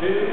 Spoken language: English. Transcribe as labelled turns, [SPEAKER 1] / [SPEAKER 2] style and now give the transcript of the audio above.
[SPEAKER 1] two.